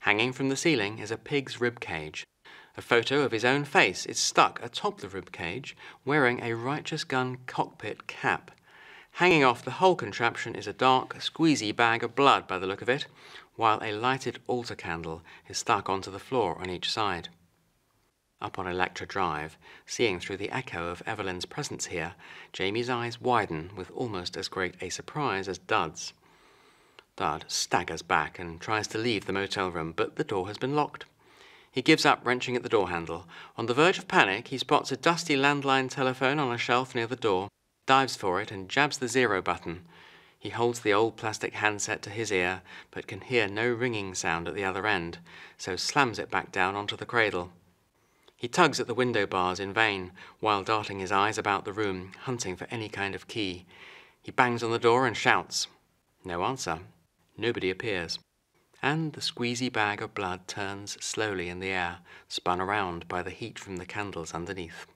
Hanging from the ceiling is a pig's rib cage. A photo of his own face is stuck atop the rib cage, wearing a righteous gun cockpit cap. Hanging off the whole contraption is a dark, squeezy bag of blood by the look of it, while a lighted altar candle is stuck onto the floor on each side. Up on Electra Drive, seeing through the echo of Evelyn's presence here, Jaymi's eyes widen with almost as great a surprise as Dud's. Dud staggers back and tries to leave the motel room, but the door has been locked. He gives up wrenching at the door handle. On the verge of panic, he spots a dusty landline telephone on a shelf near the door, dives for it, and jabs the zero button. He holds the old plastic handset to his ear, but can hear no ringing sound at the other end, so slams it back down onto the cradle. He tugs at the window bars in vain, while darting his eyes about the room, hunting for any kind of key. He bangs on the door and shouts. No answer. Nobody appears and the squeezy bag of blood turns slowly in the air, spun around by the heat from the candles underneath.